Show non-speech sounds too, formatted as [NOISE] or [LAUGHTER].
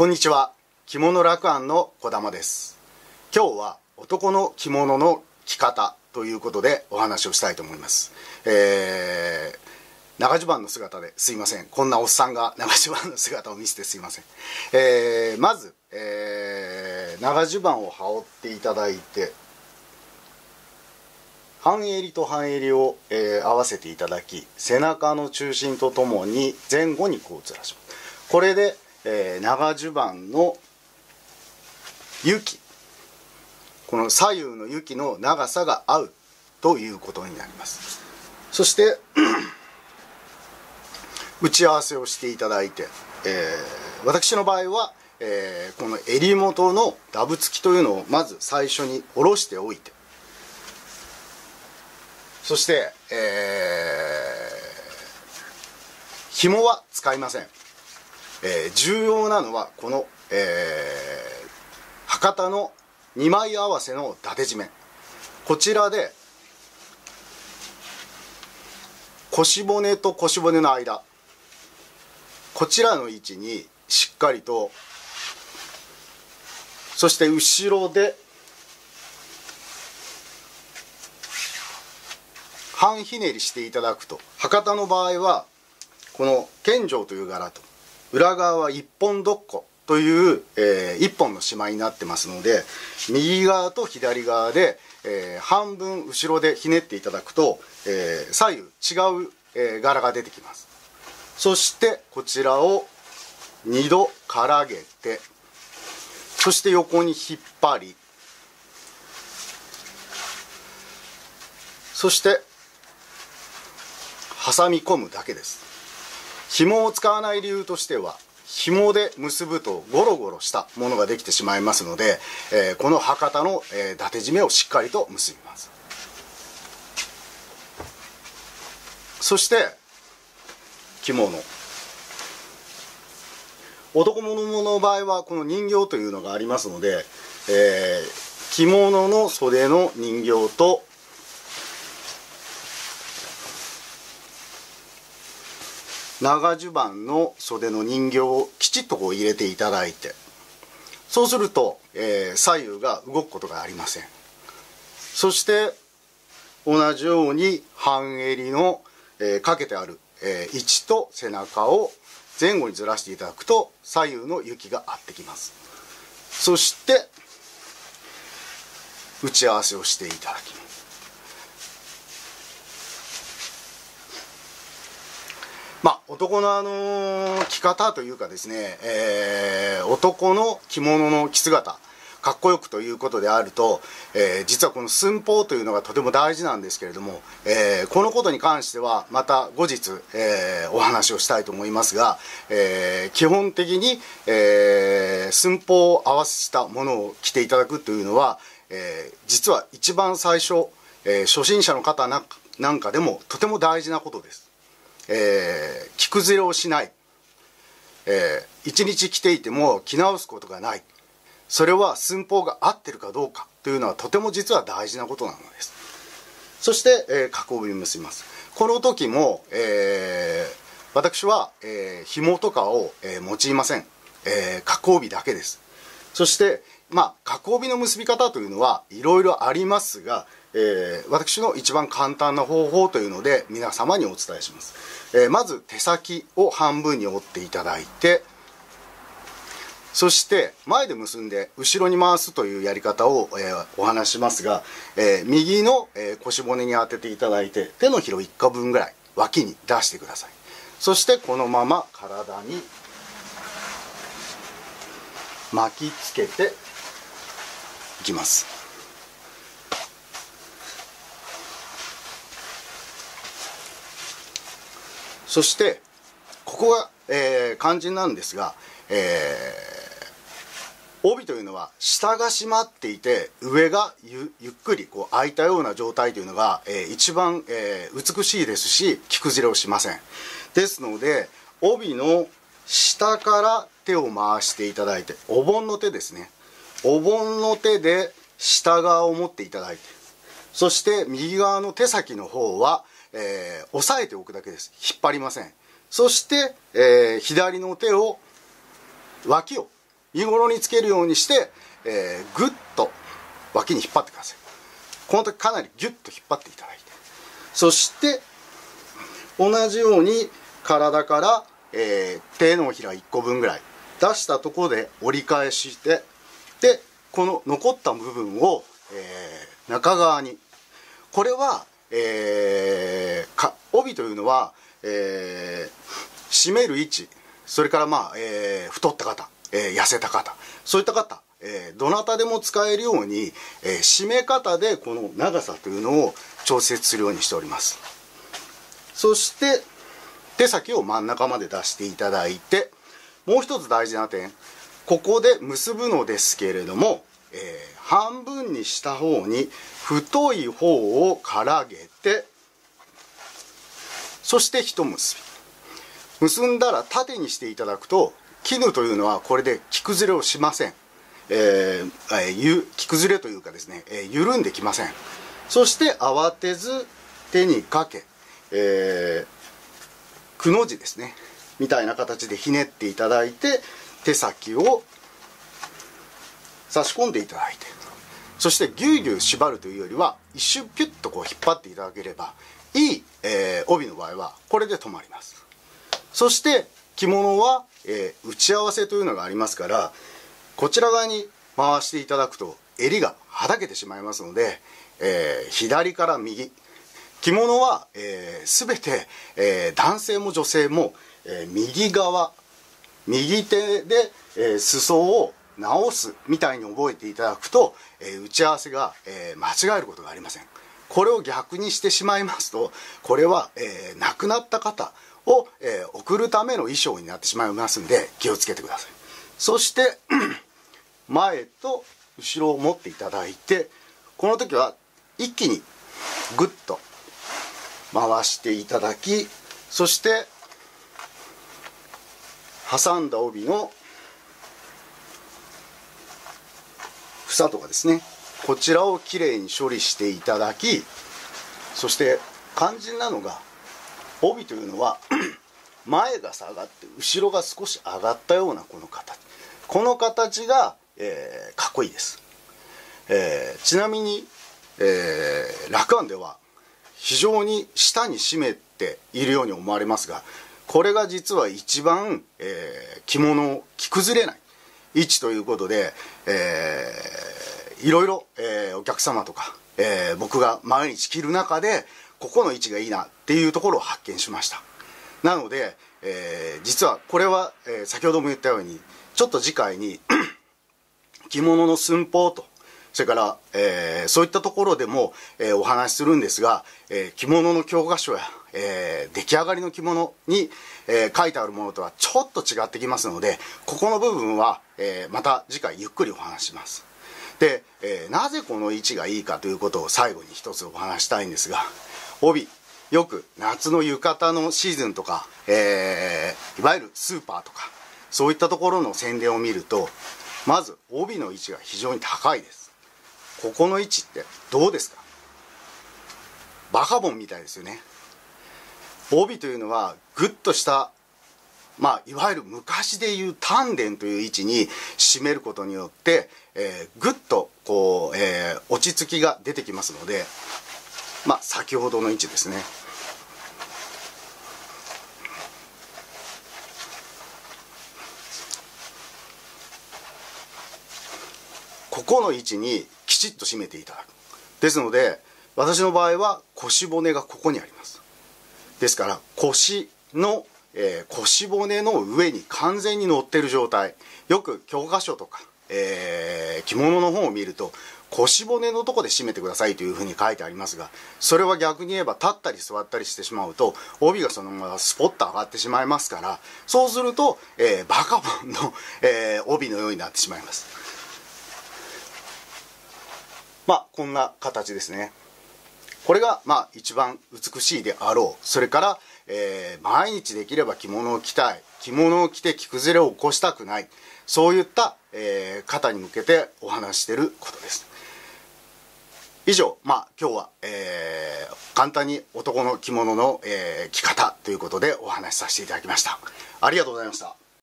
こんにちは。着物楽庵の小玉です。今日は男の着物の着方ということでお話をしたいと思います。えー長襦袢の姿ですいません。こんなおっさんが長襦袢の姿を見せてすいません、えー、まず、えー、長襦袢を羽織っていただいて半襟と半襟を、えー、合わせていただき背中の中心とともに前後にこうずらします。これで、えー、長襦袢の雪。この左右の雪の長さが合うということになります。そして [CLEARS THROAT] 打ち合わせをしていただいて、えー、私の場合は、えー、この襟元のダブ付きというのをまず最初に下ろしておいて。そして、えー、紐は使いません、えー、重要なのはこの、えー、博多の2枚合わせの伊達締めこちらで腰骨と腰骨の間。こちらの位置にしっかりとそして後ろで半ひねりしていただくと。博多の場合はこの剣城という柄と。裏側は一本どっこという、えー、一本の島になってますので右側と左側で、えー、半分後ろでひねっていただくと、えー、左右違う、えー、柄が出てきます。そしてこちらを2度からげてそして横に引っ張りそして挟み込むだけです。紐を使わない理由としては紐で結ぶとゴロゴロしたものができてしまいますので、えー、この博多の、えー、伊達締めをしっかりと結びます。そして着物。男物の場合はこの人形というのがありますので、えー、着物の袖の人形と長襦袢の袖の人形をきちっとこう入れていただいてそうすると、えー、左右が動くことがありません。そして同じように半襟の、えー、かけてあるえー、位置と背中を前後にずらしていただくと左右の雪が合ってきます。そして打ち合わせをしていただきますまあ、男のあの着方というかですね、えー、男の着物の着姿かっこよくということであると、えー、実はこの寸法というのがとても大事なんですけれども、えー、このことに関してはまた後日、えー、お話をしたいと思いますが、え基本的に、え寸法を合わせたものを着ていただくというのは、え実は一番最初、え初心者の方なんかでもとても大事なことです。え着崩れをしない、えー、一日着ていても着直すことがない。それは寸法が合ってるかどうか。というのはとても実は大事なことなのです。そして、えー、加工を結びます。この時も、えー、私は、えー、紐とかを、えー、用いません、えー、加工帯だけです。そしてまあ加工帯の結び方というのはいろいろありますが、えー、私の一番簡単な方法というので皆様にお伝えします、えー、まず手先を半分に折っていただいてそして前で結んで後ろに回すというやり方を、えー、お話しますが、えー、右の、えー、腰骨に当てていただいて手のひら1個分ぐらい脇に出してください。そしてこのまま体に巻きつけていきます。そしてここが、えー、肝心なんですが、えー帯というのは下が締まっていて上がゆっくりこう開いたような状態というのが、えー、一番、えー、美しいですし着崩れをしません。ですので帯の下から手を回していただいてお盆の手ですね。お盆の手で下側を持っていただいてそして右側の手先の方は、えー、押さえておくだけです。引っ張りません。そして、えー、左の手を脇を身ごろにつけるようにして、えー、ぐっと脇に引っ張ってください。この時かなりギュッと引っ張っていただいて。そして同じように体から、えー、手のひら1個分ぐらい出したところで折り返してでこの残った部分を、えー、中側に。これは、えー、か帯というのは、えー、締める位置。それからまあ、えー、太った方、えー、痩せた方。そういった方、えー、どなたでも使えるように、えー、締め方でこの長さというのを調節するようにしております。そして手先を真ん中まで出していただいてもう一つ大事な点。ここで結ぶのですけれども、えー、半分にした方に太い方をからげてそして一結び。結んだら縦にしていただくと絹というのはこれで着崩れをしません、えー、着崩れというかですね、えー、緩んできません。そして慌てず手にかけ、えー、くの字ですねみたいな形でひねっていただいて手先を差し込んでいただいて。そしてぎゅうぎゅう縛るというよりは一瞬ピュッとこう引っ張っていただければいい、えー、帯の場合はこれで止まります。そして着物は、えー、打ち合わせというのがありますからこちら側に回していただくと襟がはだけてしまいますので、えー、左から右。着物は、えー、全て、えー、男性も女性も、えー、右側右手で、えー、裾を直すみたいに覚えていただくと、えー、打ち合わせが、えー、間違えることがありません。これを逆にしてしまいますとこれは、えー、亡くなった方を、え、送るための衣装になってしまいますんで気をつけてください。そして [CLEARS THROAT] 前と後ろを持っていただいてこの時は一気にグッと回していただきそして挟んだ帯の房とかですね。こちらをきれいに処理していただきそして肝心なのが帯というのは [CLEARS THROAT] 前が下がって後ろが少し上がったようなこの形。この形が、えー、かっこいいです、えー、ちなみに、えー、楽庵では非常に下に締めているように思われますがこれが実は一番、えー、着物を着崩れない。位置ということで、えー、いろいろ、えー、お客様とか、えー、僕が毎日着る中でここの位置がいいなっていうところを発見しました。なので、えー、実はこれは、えー、先ほども言ったようにちょっと次回に [CLEARS THROAT] 着物の寸法とそれから、えー、そういったところでも、えー、お話しするんですが、えー、着物の教科書や、えー、出来上がりの着物に、えー、書いてあるものとはちょっと違ってきますのでここの部分は、えー、また次回ゆっくりお話します。で、え、なぜこの位置がいいかということを最後に一つお話したいんですが帯よく夏の浴衣のシーズンとか、え、いわゆるスーパーとかそういったところの宣伝を見るとまず帯の位置が非常に高いです。ここの位置ってどうですか？バカボンみたいですよね。帯というのはグッとしたまあ、いわゆる昔でいう丹田という位置に締めることによって、えー、ぐっとこう、えー、落ち着きが出てきますので、まあ、先ほどの位置ですね。ここの位置にきちっと締めていただく。ですので私の場合は腰骨がここにあります。ですから腰の、えー、腰骨の上に完全に乗ってる状態。よく教科書とか、えー、着物の本を見ると腰骨のとこで締めてくださいというふうに書いてありますがそれは逆に言えば立ったり座ったりしてしまうと帯がそのままスポッと上がってしまいますからそうすると、えー、バカボンの、えー、帯のようになってしまいます。まあこんな形ですね。これがまあ一番美しいであろうそれから、えー、毎日できれば着物を着たい着物を着て着崩れを起こしたくないそういった、えー、方に向けてお話していることです以上、まあ、今日は、えー、簡単に男の着物の、えー、着方ということでお話しさせていただきました。ありがとうございました。